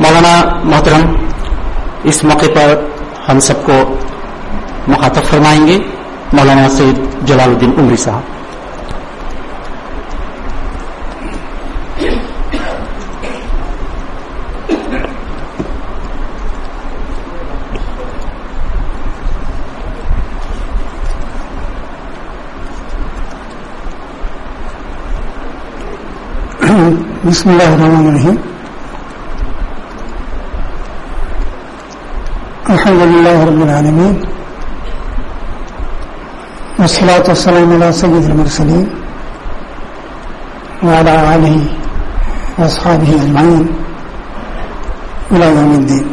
مولانا محترم، اس موقع پر ہم سب کو مخاطب فرمائیں گے مولانا سید جلال الدین عمری صاحب۔ بسم الله الرحمن الرحيم الحمد لله رب العالمين. والصلاة والسلام على سيد المرسلين وعلى آله وأصحابه أجمعين إلى يوم الدين.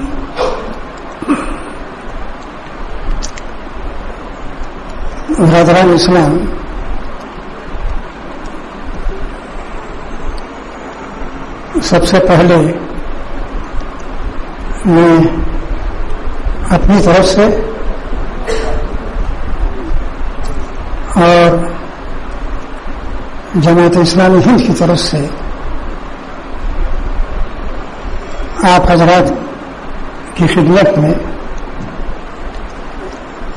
برادران الإسلام، سب سے پہلے میں اپنی طرف سے۔ اور جماعت اسلامی ہند کی طرف سے آپ حضرات کی خدمت میں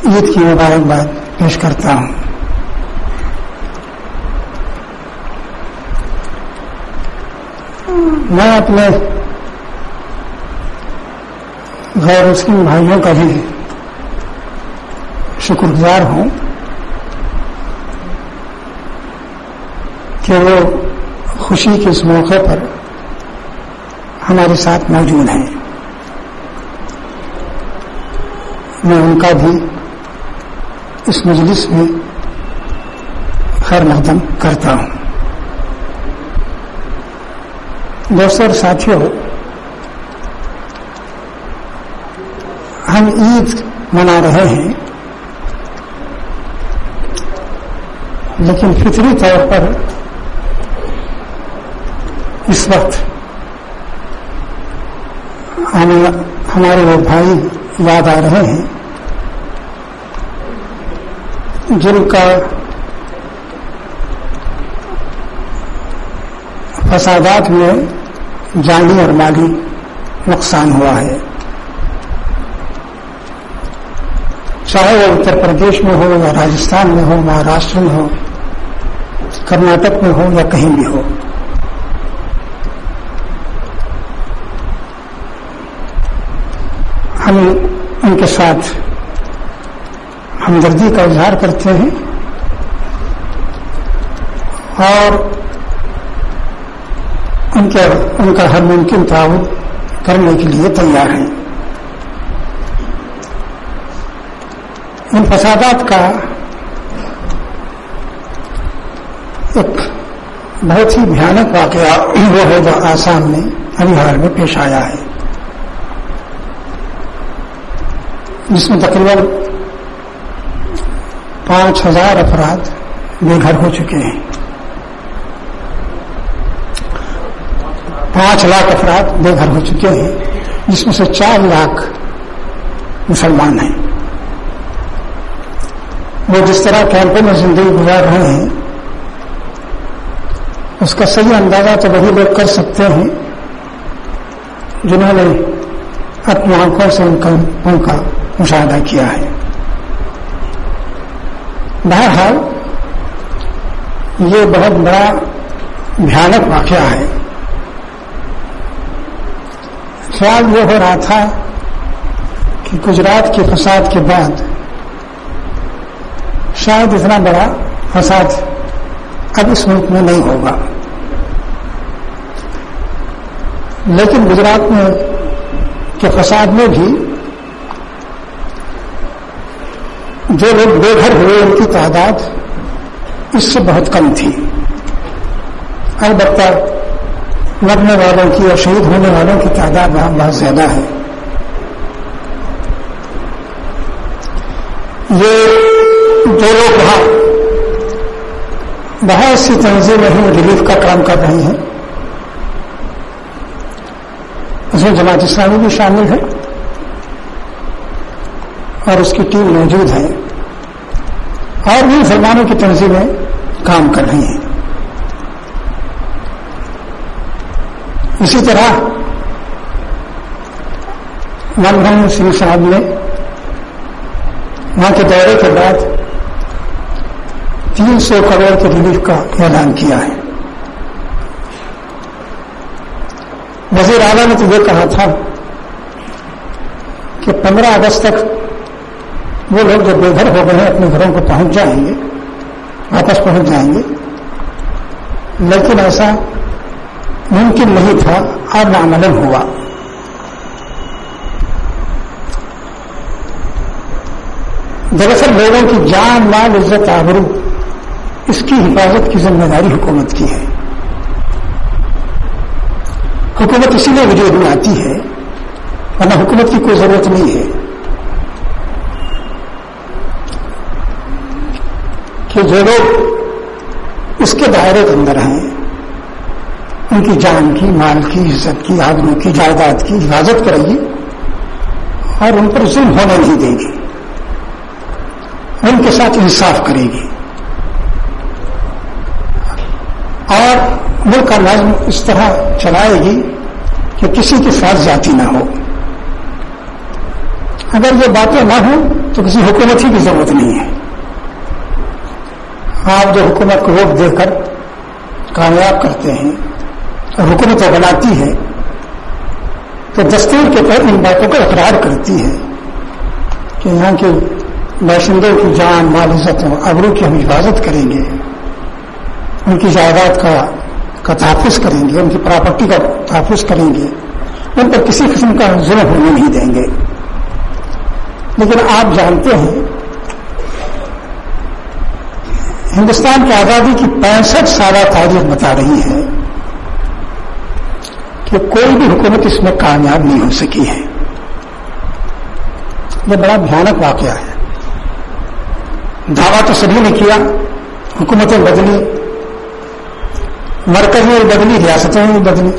عید کی مبارکباد پیش کرتا ہوں۔ میں اپنے غیر مسلم بھائیوں کا بھی شکر گزار ہوں کہ وہ خوشی کے اس موقع پر ہمارے ساتھ موجود ہیں۔ میں ان کا بھی اس مجلس میں خیر مقدم کرتا ہوں۔ دوستوں اور ساتھیوں ہم عید منا رہے ہیں، لیکن فطری طور پر اس وقت ہمارے وہ بھائی یاد آ رہے ہیں، جن کا فسادات میں جانی اور مالی نقصان ہوا ہے۔ چاہے وہ اتر پردیش میں ہو یا راجستھان میں ہو، مہاراشٹر میں ہو، کرناٹک میں ہو یا کہیں بھی ہو۔ ہم ان کے ساتھ ہمدردی کا اظہار کرتے ہیں اور ان کے ان کا ہر ممکن تعاون کرنے کے لیے تیار ہیں۔ ان فسادات کا ایک بہت ہی بھیانک واقعہ وہ ہے جو آسام میں ہریہار میں پیش آیا ہے۔ جس میں تقریباً پانچ ہزار افراد بے گھر ہو چکے ہیں۔ پانچ لاکھ افراد بے گھر ہو چکے ہیں، جس میں سے چار لاکھ مسلمان ہیں۔ وہ جس طرح کیمپوں میں زندگی گزار رہے ہیں، اس کا صحیح اندازہ تو وہی لوگ کر سکتے ہیں جنہوں نے اپنی آنکھوں سے ان کا مشاہدہ کیا ہے۔ بہرحال، یہ بہت بڑا بھیانک واقعہ ہے۔ خیال یہ ہو رہا تھا کہ گجرات کے فساد کے بعد شاید اتنا بڑا فساد اب اس ملک میں نہیں ہوگا۔ لیکن گجرات میں کے فساد میں بھی جو لوگ بے گھر ہوئے، ان کی تعداد اس سے بہت کم تھی۔ البتہ مرنے والوں کی اور شہید ہونے والوں کی تعداد وہاں بہت زیادہ ہے۔ یہ جو لوگ وہاں بہت سی تنظیمیں ہیں ریلیف کا کام کر رہی ہیں۔ اس میں جماعت اسلامی بھی شامل ہے اور اس کی ٹیم موجود ہے۔ اور بھی مسلمانوں کی تنظیمیں کام کر رہی ہیں۔ اسی طرح منگن سی صاحب نے وہاں کے دورے کے بعد تین سو کروڑ کے ریلیف کا اعلان کیا ہے۔ وزیر اعلیٰ نے تو یہ کہا تھا کہ پندرہ اگست تک وہ لوگ جو بے گھر ہو گئے ہیں، اپنے گھروں کو پہنچ جائیں گے، واپس پہنچ جائیں گے۔ لیکن ایسا ممکن نہیں تھا اور نامل ہوا۔ دراصل لوگوں کی جان، مال، عزت، آبرو اس کی حفاظت کی ذمہ داری حکومت کی ہے۔ حکومت اسی لیے وجود میں آتی ہے، ورنہ حکومت کی کوئی ضرورت نہیں ہے۔ کہ جو لوگ اس کے دائرے کے اندر ہیں، ان کی جان کی، مال کی، عزت کی، آدمی کی، جائیداد کی حفاظت کرائیے اور ان پر ظلم ہونے نہیں دیں گے۔ ان کے ساتھ انصاف کرے گی اور ملک کا نظم اس طرح چلائے گی کہ کسی کے ساتھ ذاتی نہ ہو۔ اگر یہ باتیں نہ ہوں تو کسی حکومت ہی کی ضرورت نہیں ہے۔ آپ جو حکومت کو روک دے کر کامیاب کرتے ہیں اور حکومت بناتی ہے تو دستور کے تحت ان باتوں کا اقرار کرتی ہے کہ یہاں کے باشندوں کی جان، مال، عزت اور ابرو کی ہم حفاظت کریں گے۔ ان کی جائیداد کا کا تحفظ کریں گے، ان کی پراپرٹی کا تحفظ کریں گے، ان پر کسی قسم کا ظلم ہونے نہیں دیں گے۔ لیکن آپ جانتے ہیں، ہندوستان کی آزادی کی پینسٹھ سالہ تاریخ بتا رہی ہے کہ کوئی بھی حکومت اس میں کامیاب نہیں ہو سکی ہے۔ یہ بڑا بھیانک واقعہ ہے۔ دعویٰ تو سبھی نے کیا، حکومتیں بدلی مرکز میں بدلی، ریاستوں میں بدلی۔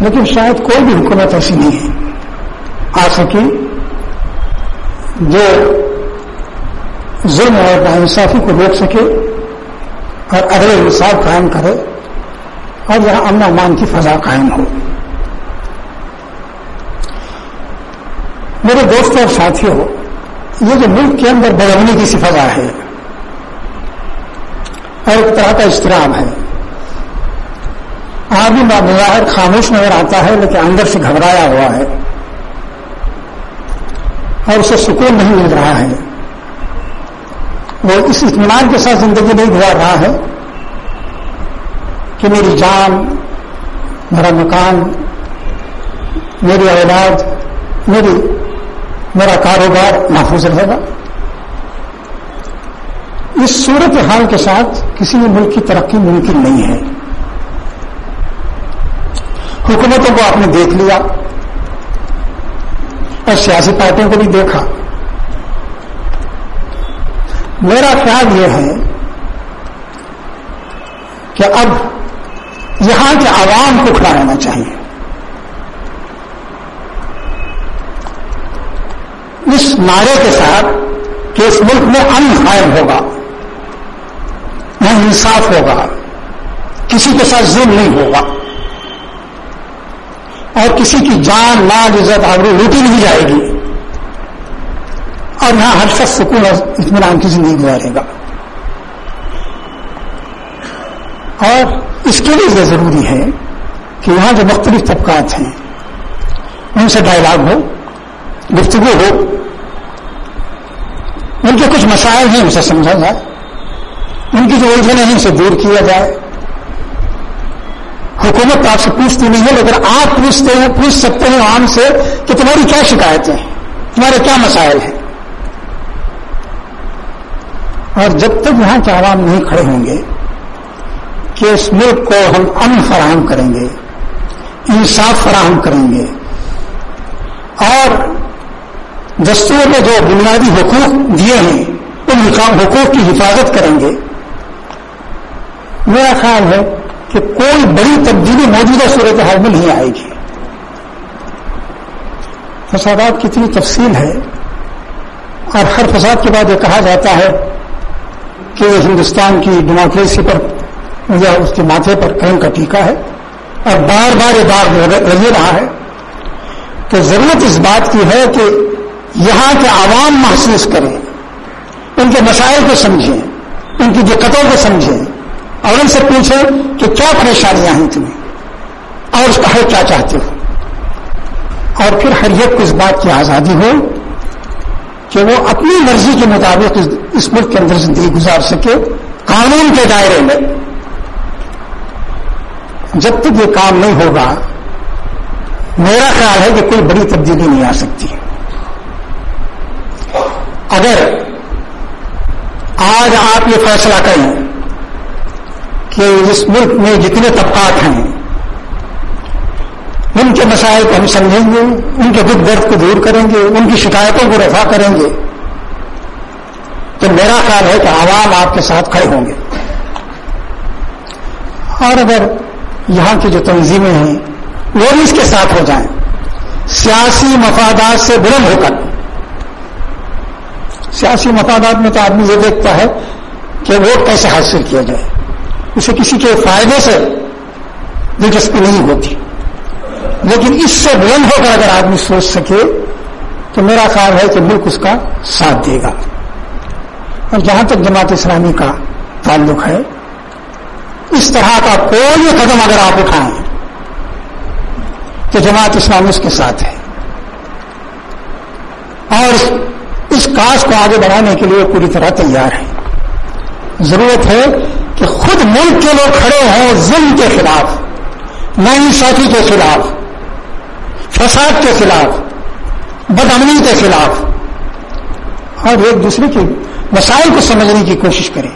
لیکن شاید کوئی بھی حکومت ایسی نہیں ہے۔ آ سکی جو ظلم اور ناانصافی کو روک سکے اور اگلے انصاف قائم کرے اور یہاں امن امان کی فضا قائم ہو۔ میرے دوست اور ساتھیوں، یہ جو ملک کے اندر بدلنے کی سی فضا ہے اور ایک طرح کا استرام ہے۔ آدمی بظاہر خاموش نظر آتا ہے، لیکن اندر سے گھبرایا ہوا ہے۔ اور اسے سکون نہیں مل رہا ہے۔ وہ اس اطمینان کے ساتھ زندگی نہیں گزار رہا ہے کہ میری جان، میرا مکان، میری اولاد، میری، میرا کاروبار محفوظ رہے گا۔ اس صورت حال کے ساتھ کسی ملک کی ترقی ممکن نہیں ہے۔ حکومتوں کو آپ نے دیکھ لیا اور سیاسی پارٹیوں کو بھی دیکھا۔ میرا خیال یہ ہے کہ اب یہاں کے عوام کو کھڑا رہنا چاہیے۔ اس نعرے کے ساتھ کہ اس ملک میں ان قائم ہوگا۔ نہ انصاف ہوگا، کسی کے ساتھ ظلم نہیں ہوگا۔ اور کسی کی جان، مال، عزت، آبرو روٹی نہیں جائے گی۔ اور یہاں ہر شخص سکون اور اطمینان کی زندگی گزارے گا۔ اور اس کے لیے ضروری ہے کہ یہاں جو مختلف طبقات ہیں، ان سے ڈائلاگ ہو، گفتگو ہو۔ ان کے کچھ مسائل ہیں ان سے سمجھا جائے۔ ان کی جو الجھن ہے ان سے دور کیا جائے۔ حکومت آپ سے پوچھتی نہیں ہے، لیکن آپ پوچھتے ہیں، پوچھ سکتے ہیں عام سے کہ تمہاری کیا شکایتیں ہیں، تمہارے کیا مسائل ہیں۔ اور جب تک یہاں کے عوام نہیں کھڑے ہوں گے کہ اس ملک کو ہم امن فراہم کریں گے، انصاف فراہم کریں گے، اور دستور میں جو بنیادی حقوق دیے ہیں، ان حقوق کی حفاظت کریں گے۔ میرا خیال ہے کہ کوئی بڑی تبدیلی موجودہ صورتحال میں نہیں آئے گی۔ فسادات کتنی تفصیل ہے اور ہر فساد کے بعد یہ کہا جاتا ہے کہ ہندوستان کی ڈیموکریسی پر یا اس کے ماتھے پر کہیں کا ٹیکا ہے اور بار بار یہ بار رہی رہا ہے تو ضرورت اس بات کی ہے کہ یہاں کے عوام محسوس کریں، ان کے مسائل کو سمجھیں، ان کی دقتوں کو سمجھیں اور ان سے پوچھیں کہ کیا پریشانیاں ہیں تمہیں؟ اور اس کا کیا چاہتے ہو؟ اور پھر ہر ایک کو اس بات کی آزادی ہو کہ وہ اپنی مرضی کے مطابق اس ملک کے اندر زندگی گزار سکے، قانون کے دائرے میں۔ جب تک یہ کام نہیں ہوگا، میرا خیال ہے کہ کوئی بڑی تبدیلی نہیں آ سکتی۔ اگر آج آپ یہ فیصلہ کریں کہ اس ملک میں جتنے طبقات ہیں، ان کے مسائل کو ہم سمجھیں گے، ان کے دکھ درد کو دور کریں گے، ان کی شکایتوں کو رفا کریں گے۔ تو میرا خیال ہے کہ عوام آپ کے ساتھ کھڑے ہوں گے۔ اور اگر یہاں کی جو تنظیمیں ہیں، وہ بھی اس کے ساتھ ہو جائیں۔ سیاسی مفادات سے بلند ہو کر۔ سیاسی مفادات میں تو آدمی یہ دیکھتا ہے کہ ووٹ کیسے حاصل کیا جائے۔ اسے کسی کے فائدے سے دلچسپی نہیں ہوتی۔ لیکن اس سے بلند ہو کر اگر آدمی سوچ سکے تو میرا خیال ہے کہ ملک اس کا ساتھ دے گا۔ اور جہاں تک جماعت اسلامی کا تعلق ہے، اس طرح کا کوئی قدم اگر آپ اٹھائیں تو جماعت اسلامی اس کے ساتھ ہے۔ اور اس کاش کو آگے بڑھانے کے لیے پوری طرح تیار ہے۔ ضرورت ہے کہ خود ملک کے لوگ کھڑے ہوں ظلم کے خلاف، نئی ساتھی کے خلاف، فساد کے خلاف بدامنی کے خلاف۔ اور ایک دوسرے کے مسائل کو سمجھنے کی کوشش کریں۔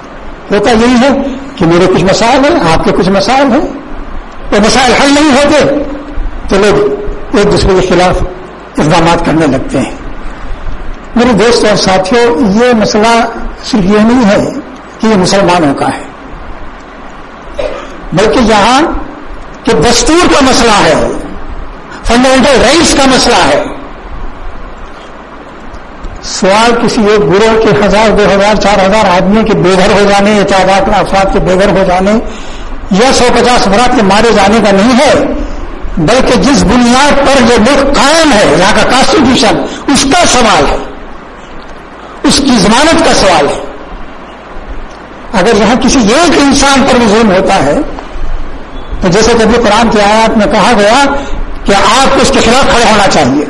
ہوتا یہی ہے کہ میرے کچھ مسائل ہیں، آپ کے کچھ مسائل ہیں۔ وہ مسائل حل نہیں ہوتے تو لوگ ایک دوسرے کے خلاف اقدامات کرنے لگتے ہیں۔ میرے دوست اور ساتھیوں یہ مسئلہ صرف یہ نہیں ہے کہ یہ مسلمانوں کا ہے۔ بلکہ یہاں کہ دستور کا مسئلہ ہے فنڈامنٹل رائٹس کا مسئلہ ہے۔ سوال کسی ایک گروہ کے ہزار، دو ہزار، چار ہزار آدمیوں کے بے گھر ہو جانے یا تعداد افراد کے بے گھر ہو جانے یا سو پچاس افراد کے مارے جانے کا نہیں ہے، بلکہ جس بنیاد پر یہ ملک قائم ہے، یہاں کا کانسٹیٹیوشن اس کا سوال ہے۔ اس کی ضمانت کا سوال ہے۔ اگر یہاں کسی ایک انسان پر ظلم ہوتا ہے تو جیسے کبھی قرآن کی آیات میں کہا گیا کہ آپ کو اس کے خلاف کھڑے ہونا چاہیے۔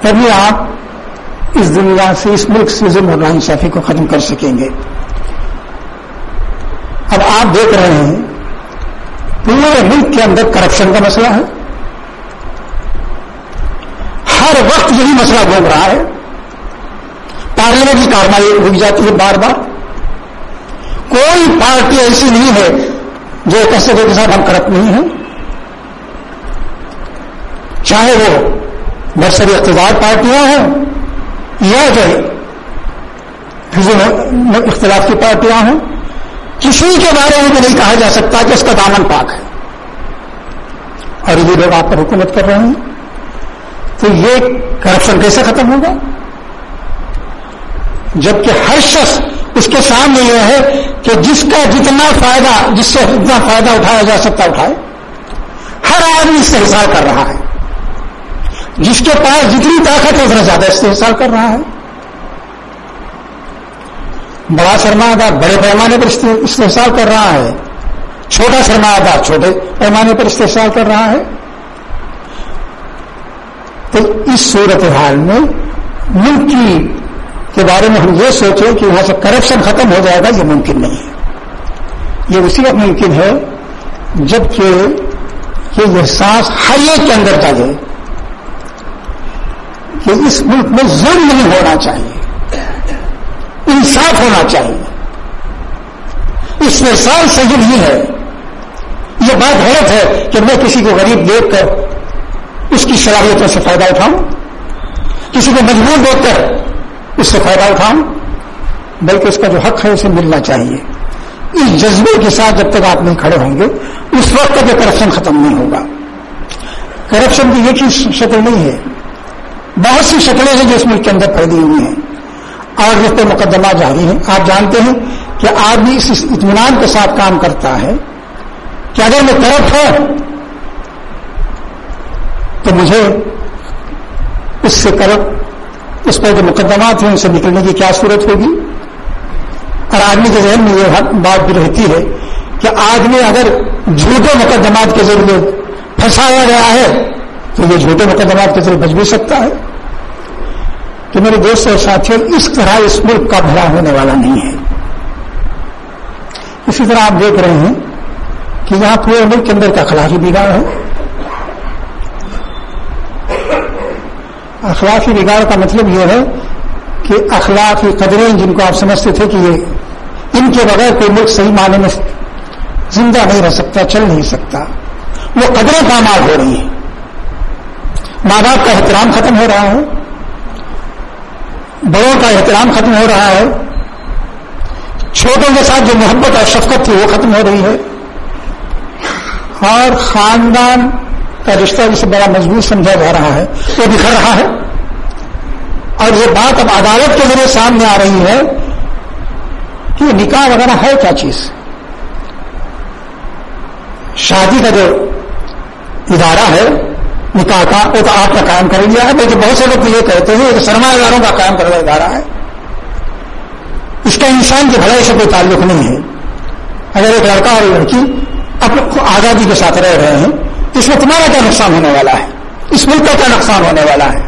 تبھی آپ اس دنیا سے، اس ملک سے ظلم اور انصافی کو ختم کر سکیں گے۔ اب آپ دیکھ رہے ہیں، پورے ملک کے اندر کرپشن کا مسئلہ ہے۔ ہر وقت یہی مسئلہ گھوم رہا ہے۔ پارلیمنٹ کی کاروائی رک جاتی ہے بار بار۔ کوئی پارٹی ایسی نہیں ہے جو ایک ایسے کے ساتھ ہم کرپٹ نہیں ہیں۔ چاہے وہ برسری اقتدار پارٹیاں ہوں یا جو اختلاف کی پارٹیاں ہوں، کسی کے بارے میں بھی نہیں کہا جا سکتا کہ اس کا دامن پاک ہے۔ اور یہ لوگ آپ پر حکومت کر رہے ہیں۔ تو یہ کرپشن کیسے ختم ہوگا؟ جبکہ ہر شخص اس کے سامنے یہ ہے کہ جس کا جتنا فائدہ، جس سے جتنا فائدہ اٹھایا جا سکتا اٹھائے۔ ہر آدمی اس سے حساب کر رہا ہے۔ جس کے پاس جتنی طاقت ہے، اتنا زیادہ استحصال کر رہا ہے۔ بڑا سرمایہ دار، بڑے پیمانے پر استحصال کر رہا ہے۔ چھوٹا سرمایہ دار، چھوٹے پیمانے پر استحصال کر رہا ہے۔ تو اس صورت حال میں ملک کی کے بارے میں ہم یہ سوچیں کہ یہاں سے کرپشن ختم ہو جائے گا، یہ ممکن نہیں ہے۔ یہ اسی وقت ممکن ہے جبکہ یہ احساس ہر ایک کے اندر جائے، کہ اس ملک میں ظلم نہیں ہونا چاہیے، انصاف ہونا چاہیے۔ اس میں سال صحیح نہیں ہے۔ یہ بات غلط ہے کہ میں کسی کو غریب دیکھ کر اس کی صلاحیتوں سے فائدہ اٹھاؤں، کسی کو مجبور دیکھ کر اس سے فائدہ اٹھاؤں، بلکہ اس کا جو حق ہے اسے ملنا چاہیے۔ اس جذبے کے ساتھ جب تک آپ نہیں کھڑے ہوں گے، اس وقت تک یہ کرپشن ختم نہیں ہوگا۔ کرپشن کی یہ چیز شکل نہیں ہے، بہت سی شکلیں ہیں جو اس ملک کے اندر پھیلی ہوئی ہیں۔ اور جس پہ مقدمہ جاری ہیں۔ آپ جانتے ہیں کہ آدمی اس اطمینان کے ساتھ کام کرتا ہے، کہ اگر میں کرپٹ ہوں، تو مجھے اس سے کرب اس پر جو مقدمات ہیں ان سے نکلنے کی کیا صورت ہوگی؟ اور آدمی کے ذہن میں یہ بات بھی رہتی ہے کہ آدمی اگر جھوٹے مقدمات کے ذریعے پھنسایا گیا ہے، تو یہ جھوٹے مقدمات کے ذریعے بچ بھی سکتا ہے۔ کہ میرے دوست اور ساتھیوں، اس طرح اس ملک کا بھلا ہونے والا نہیں ہے۔ اسی طرح آپ دیکھ رہے ہیں کہ یہاں پورے ملک کے اندر کا اخلاقی بگاڑ ہے۔ اخلاقی بگاڑ کا مطلب یہ ہے کہ اخلاقی قدریں جن کو آپ سمجھتے تھے کہ یہ ان کے بغیر کوئی ملک صحیح معنی میں زندہ نہیں رہ سکتا، چل نہیں سکتا۔ وہ قدریں پامال ہو رہی ہیں۔ ماں باپ کا احترام ختم ہو رہا ہے۔ بڑوں کا احترام ختم ہو رہا ہے۔ چھوٹوں کے ساتھ جو محبت اور شفقت تھی وہ ختم ہو رہی ہے۔ اور خاندان کا رشتہ جسے بڑا مضبوط سمجھا جا رہا ہے، وہ بکھر رہا ہے۔ اور یہ بات اب عدالت کے ذریعے سامنے آ رہی ہے کہ نکاح وغیرہ ہے کیا چیز؟ شادی کا جو ادارہ ہے، نکاح کا، وہ تو آپ کا قائم کر لیا ہے لیکن بہت سے لوگ یہ کہتے ہیں کہ سرمایہ داروں کا قائم کرنے ادارہ ہے۔ اس کا انسان کی بھلائی سے کوئی تعلق نہیں ہے۔ اگر ایک لڑکا اور لڑکی اپنے آزادی کے ساتھ رہ رہے ہیں اس میں تمہارا کیا نقصان ہونے والا ہے؟ اس ملک کا کیا نقصان ہونے والا ہے؟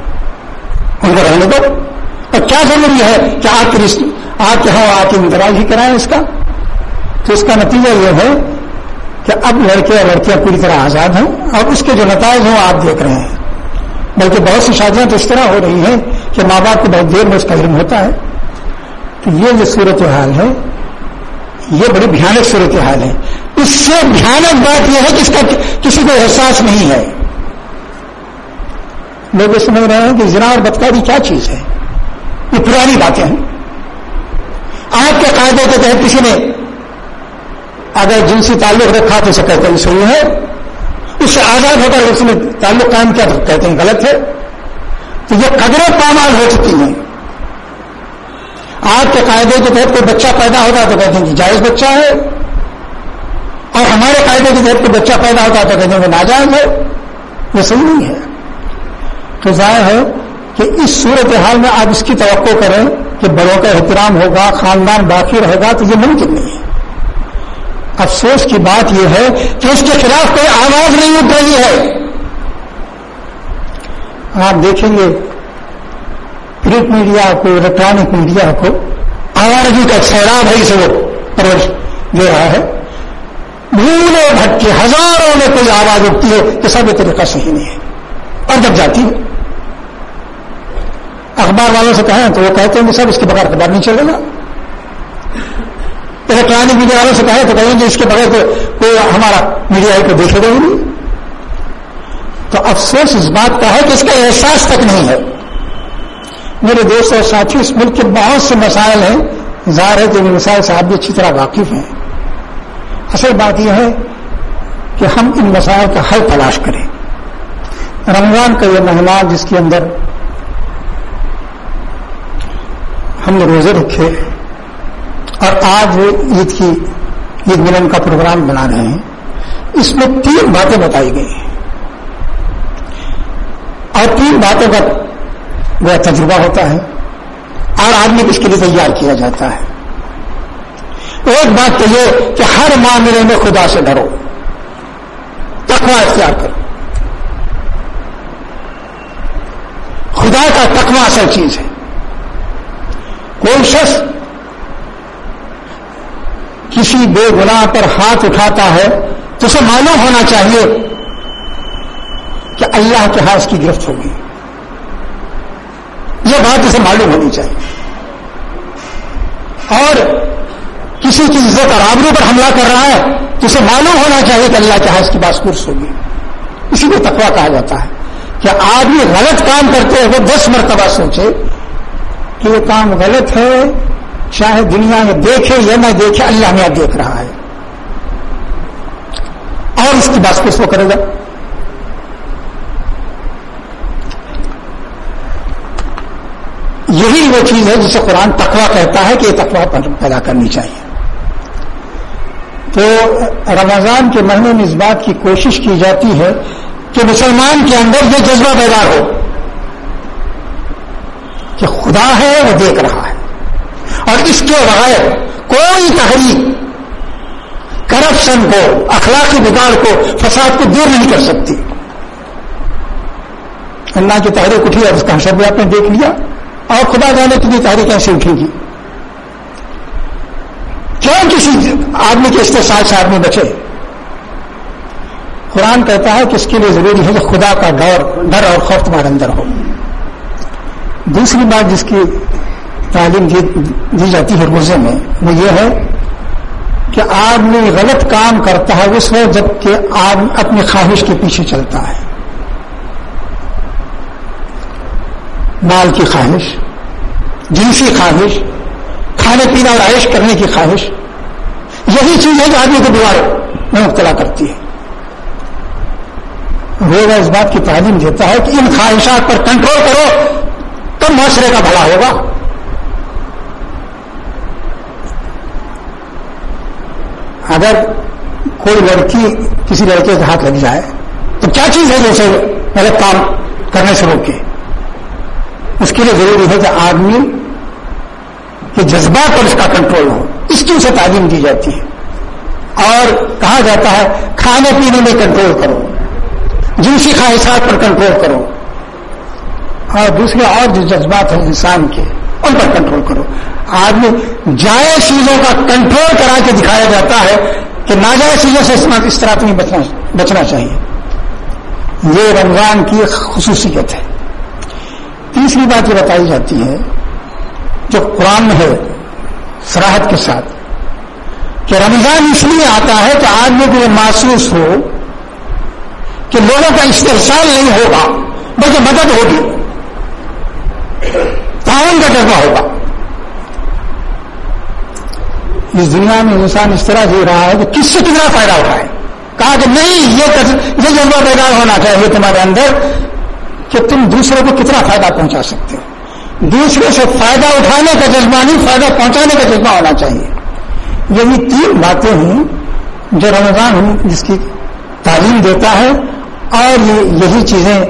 ان کو رہنے دو۔ اور کیا ضروری ہے کہ آپ کی آپ کے ہاں آ کے اندراج ہی کرائیں اس کا؟ تو اس کا نتیجہ یہ ہے کہ اب لڑکے اور لڑکیاں پوری طرح آزاد ہیں۔ اور اس کے جو نتائج ہیں وہ آپ دیکھ رہے ہیں۔ بلکہ بہت سی شادیاں تو اس طرح ہو رہی ہیں کہ ماں باپ کو بہت دیر میں اس کا علم ہوتا ہے۔ تو یہ جو صورت حال ہے، یہ بڑی بھیانک صورت حال ہے۔ اس سے بھیانک بات یہ ہے کہ اس کا کسی کو احساس نہیں ہے۔ لوگ یہ سمجھ رہے ہیں کہ زنا اور بدکاری کیا چیز ہے؟ یہ پرانی باتیں ہیں۔ آپ کے قاعدے کے تحت کسی نے اگر جنسی تعلق رکھا تو اسے کہتے ہیں صحیح ہے۔ اس سے آزاد ہو کر اس نے تعلق قائم کیا تو کہتے ہیں غلط ہے۔ تو یہ قدریں پامال ہو چکی ہیں۔ آپ کے قاعدے کے تحت کوئی بچہ پیدا ہوتا تو کہتے ہیں کہ جائز بچہ ہے۔ اور ہمارے قاعدے کے تحت کوئی بچہ پیدا ہوتا ہے تو کہتے ہیں کہ ناجائز ہے یہ صحیح نہیں ہے۔ تو ظاہر ہے کہ اس صورت حال میں آپ اس کی توقع کریں کہ بڑوں کا احترام ہوگا، خاندان باقی رہے گا، تو یہ ممکن نہیں ہے۔ افسوس کی بات یہ ہے کہ اس کے خلاف کوئی آواز نہیں اٹھ رہی ہے۔ آپ دیکھیں گے، پرنٹ میڈیا کو، الیکٹرانک میڈیا کو آوارگی کا سیلاب ہے اسے وہ، پروش دے رہا ہے۔ بھولے بھٹکے ہزاروں میں کوئی آواز اٹھتی ہے تو سب یہ طریقہ صحیح نہیں ہے۔ اور جب جاتی ہے۔ اخبار والوں سے کہیں تو وہ کہتے ہیں کہ سب اس کے بغیر اخبار نہیں چلے گا الیکٹرانک میڈیا والوں سے کہیں تو کہیں گے اس کے بغیر تو کوئی ہمارا میڈیا کو دیکھے گا ہی نہیں۔ تو افسوس اس بات کا ہے کہ اس کا احساس تک نہیں ہے۔ میرے دوست اور ساتھی اس ملک کے بہت سے مسائل ہیں۔ ظاہر ہے کہ مسائل صاحب بھی اچھی طرح واقف ہیں۔ اصل بات یہ ہے کہ ہم ان مسائل کا حل تلاش کریں۔ رمضان کا یہ مہینہ جس کے اندر ہم نے روزے رکھے اور آج عید کی عید ملن کا پروگرام بنا رہے ہیں، اس میں تین باتیں بتائی گئی ہیں۔ اور تین باتوں کا وہ تجربہ ہوتا ہے اور آدمی کو اس کے لیے تیار کیا جاتا ہے۔ ایک بات تو یہ کہ ہر معاملے میں خدا سے ڈرو۔ تقوا اختیار کرو۔ خدا کا تقوا اصل چیز ہے۔ کوئی شخص کسی بے گناہ پر ہاتھ اٹھاتا ہے تو اسے معلوم ہونا چاہیے کہ اللہ کے ہاتھ کی گرفت ہوگی۔ یہ بات اسے معلوم ہونی چاہیے۔ اور کسی کی عزت اور آبرو پر حملہ کر رہا ہے تو اسے معلوم ہونا چاہیے کہ اللہ کے ہاتھ کی بات ہوگی اسی کو تقوا کہا جاتا ہے کہ آدمی غلط کام کرتے ہوئے دس مرتبہ سوچے کہ یہ کام غلط ہے، چاہے دنیا میں دیکھے یا نہ دیکھے، اللہ میں دیکھ رہا ہے۔ اور اس کی بات کس وہ کرے گا۔ یہی وہ چیز ہے جسے قرآن تقوا کہتا ہے کہ یہ تقوا پیدا کرنی چاہیے۔ تو رمضان کے مہینے میں اس بات کی کوشش کی جاتی ہے کہ مسلمان کے اندر یہ جذبہ بیدار ہو کہ خدا ہے وہ دیکھ رہا ہے اور اس کے بغیر کوئی تحریک، کرپشن کو، اخلاقی بگاڑ کو، فساد کو دور نہیں کر سکتی۔ اللہ کی تحریک اٹھی اور اس کا حشر بھی آپ نے دیکھ لیا اور خدا جانے کی بھی تحریک ایسے اٹھے گی۔ کیوں کسی آدمی کے استحصال سے آدمی بچے۔ قرآن کہتا ہے کہ اس کے لیے ضروری ہے کہ خدا کا ڈر ڈر اور خوف تمہارے اندر ہو۔ دوسری بات جس کی تعلیم دی جاتی ہے روزے میں، وہ یہ ہے کہ آدمی غلط کام کرتا ہے اس وقت جبکہ آدمی اپنی خواہش کے پیچھے چلتا ہے۔ مال کی خواہش، جنسی خواہش کھانے پینے اور عائش کرنے کی خواہش۔ یہی چیز ہے جو آدمی کو دوبارہ میں مبتلا کرتی ہے۔ روزہ اس بات کی تعلیم دیتا ہے کہ ان خواہشات پر کنٹرول کرو، تب معاشرے کا بھلا ہوگا۔ اگر کوئی لڑکی کسی لڑکے کے ہاتھ لگ جائے، تو کیا چیز ہے جو اسے غلط کام کرنے سے روکے اس کے لیے ضروری ہے کہ آدمی کے جذبات پر اس کا کنٹرول ہو۔ اس کی اسے تعلیم دی جاتی ہے۔ اور کہا جاتا ہے، کھانے پینے میں کنٹرول کرو۔ جنسی خواہشات پر کنٹرول کرو۔ اور دوسرے اور جو جذبات ہیں انسان کے، ان پر کنٹرول کرو۔ آدمی جائز چیزوں کا کنٹرول کرا کے دکھایا جاتا ہے کہ ناجائز چیزوں سے اس طرح نہیں بچنا بچنا چاہیے۔ یہ رمضان کی خصوصیت ہے۔ تیسری بات یہ بتائی جاتی ہے جو قرآن میں ہے سراہد کے ساتھ۔ کہ رمضان اس لیے آتا ہے کہ آدمی کو یہ محسوس ہو کہ لوگوں کا استحصال نہیں ہوگا، بلکہ مدد ہوگی۔ تعاون کا جذبہ ہوگا۔ اس دنیا میں انسان اس طرح جی رہا ہے کہ کس سے کتنا فائدہ اٹھائے۔ کہا کہ نہیں، یہ یہ جذبہ پیدا ہونا چاہیے تمہارے اندر کہ تم دوسرے کو کتنا فائدہ پہنچا سکتے ہو۔ دوسرے سے فائدہ اٹھانے کا جذبہ نہیں، فائدہ پہنچانے کا جذبہ ہونا چاہیے۔ یہ تین باتیں ہیں جو رمضان جس کی تعلیم دیتا ہے اور یہ یہی چیزیں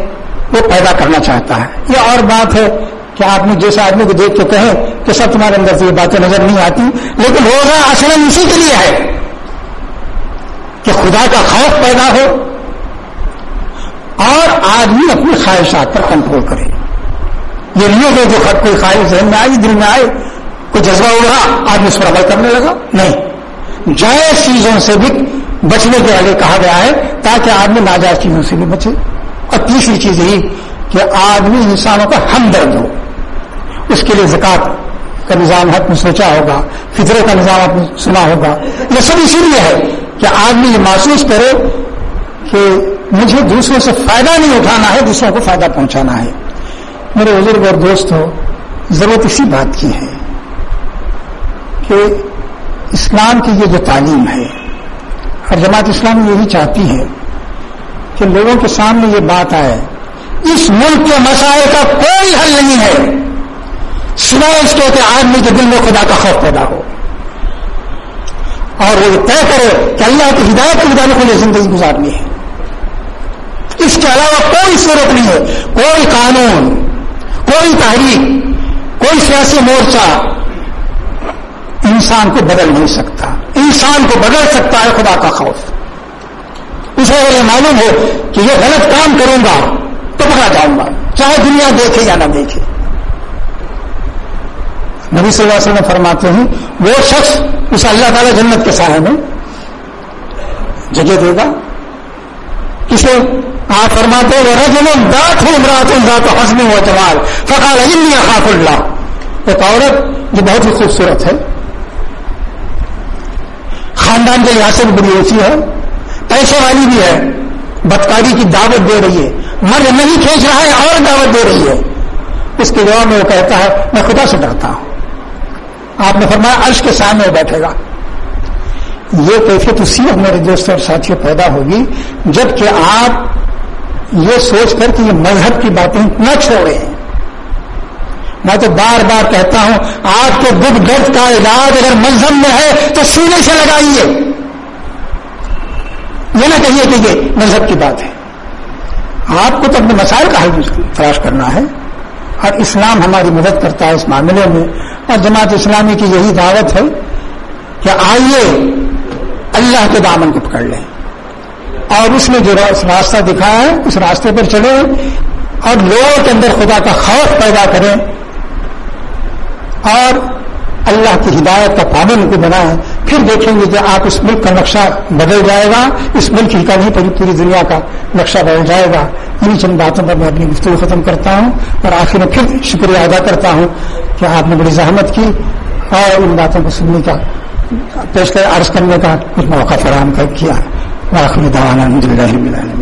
وہ پیدا کرنا چاہتا ہے۔ یہ اور بات ہے کہ آپ نے جیسے آدمی کو دیکھ کے کہیں کہ سب تمہارے اندر سے یہ باتیں نظر نہیں آتی، لیکن روزہ اصل اسی کے لیے ہے کہ خدا کا خوف پیدا ہو اور آدمی اپنی خواہشات پر کنٹرول کرے۔ یہ نہیں ہو جو کوئی خواہش ذہن میں آئی، دل میں آئے، کوئی جذبہ اڑا آدمی اس پر عمل کرنے لگا؟ نہیں۔ جائز چیزوں سے بھی بچنے کے آگے کہا گیا ہے، تاکہ آدمی ناجائز چیزوں سے بھی بچے۔ اور تیسری چیز یہی کہ آدمی انسانوں کا ہمدرد ہو۔ اس کے لیے زکات کا نظام حق میں سوچا ہوگا، فطرے کا نظام آپ نے سنا ہوگا۔ یہ سب اسی لیے ہے کہ آدمی یہ محسوس کرے کہ مجھے دوسروں سے فائدہ نہیں اٹھانا ہے، دوسروں کو فائدہ پہنچانا ہے۔ میرے بزرگ اور دوست ہو ضرورت اسی بات کی ہے کہ اسلام کی یہ جو تعلیم ہے اور جماعت اسلام یہی چاہتی ہے کہ لوگوں کے سامنے یہ بات آئے، اس ملک کے مسائل کا کوئی حل نہیں ہے۔ سوائے اس کے کہ آدمی کے دل میں خدا کا خوف پیدا ہو۔ اور وہ طے کرے کہ اللہ کی ہدایت کے مطابق انہیں زندگی گزارنی ہے۔ اس کے علاوہ کوئی صورت نہیں ہے، کوئی قانون کوئی تحریک، کوئی سیاسی مورچہ انسان کو بدل نہیں سکتا۔ انسان کو بدل سکتا ہے خدا کا خوف۔ اسے اگر یہ معلوم ہو کہ یہ غلط کام کروں گا تو پکڑا جاؤں گا، چاہے دنیا دیکھے یا نہ دیکھے۔ نبی صلی اللہ علیہ وسلم فرماتے ہیں، وہ شخص اسے اللہ تعالی جنت کے سائے میں جگہ دے گا۔ کسے آپ فرماتے وہ رجم دات ہوں رات ذات حسن و جمال. فقال انی خاف اللہ ایک عورت جو بہت ہی خوبصورت ہے۔ خاندان کے لحاظ سے بڑی اونچی ہے۔ پیسے والی بھی ہے۔ بدکاری کی دعوت دے رہی ہے۔ مرد نہیں کھینچ رہا ہے، اور دعوت دے رہی ہے۔ اس کے جواب میں وہ کہتا ہے، میں خدا سے ڈرتا ہوں۔ آپ نے فرمایا، عرش کے سامنے بیٹھے گا۔ یہ کیفیت اسی وقت میرے دوست اور ساتھی پیدا ہوگی، جبکہ آپ یہ سوچ کر کہ یہ مذہب کی باتیں نہ چھوڑے میں تو بار بار کہتا ہوں، آپ کے دکھ درد کا علاج اگر مذہب میں ہے تو سینے سے لگائیے۔ یہ نہ کہیے کہ یہ مذہب کی بات ہے۔ آپ کو تو اپنے مسائل کا حل تلاش کرنا ہے۔ اور اسلام ہماری مدد کرتا ہے اس معاملے میں۔ اور جماعت اسلامی کی یہی دعوت ہے کہ آئیے اللہ کے دامن کو پکڑ لیں۔ اور اس نے جو راستہ دکھایا ہے، اس راستے پر چلے اور لوگوں کے اندر خدا کا خوف پیدا کریں۔ اور اللہ کی ہدایت کا پابند کو بنائیں۔ پھر دیکھیں گے کہ آپ اس ملک کا نقشہ بدل جائے گا، اس ملک کا نہیں پوری پوری دنیا کا نقشہ بدل جائے گا۔ انہیں چند باتوں پر میں اپنی گفتگو ختم کرتا ہوں اور آخر میں پھر شکریہ ادا کرتا ہوں کہ آپ نے بڑی زحمت کی اور ان باتوں کو سننے کا پیش کر عرض کرنے کا کچھ موقع فراہم کر کیا؟ واخر دعوانا الحمد للہ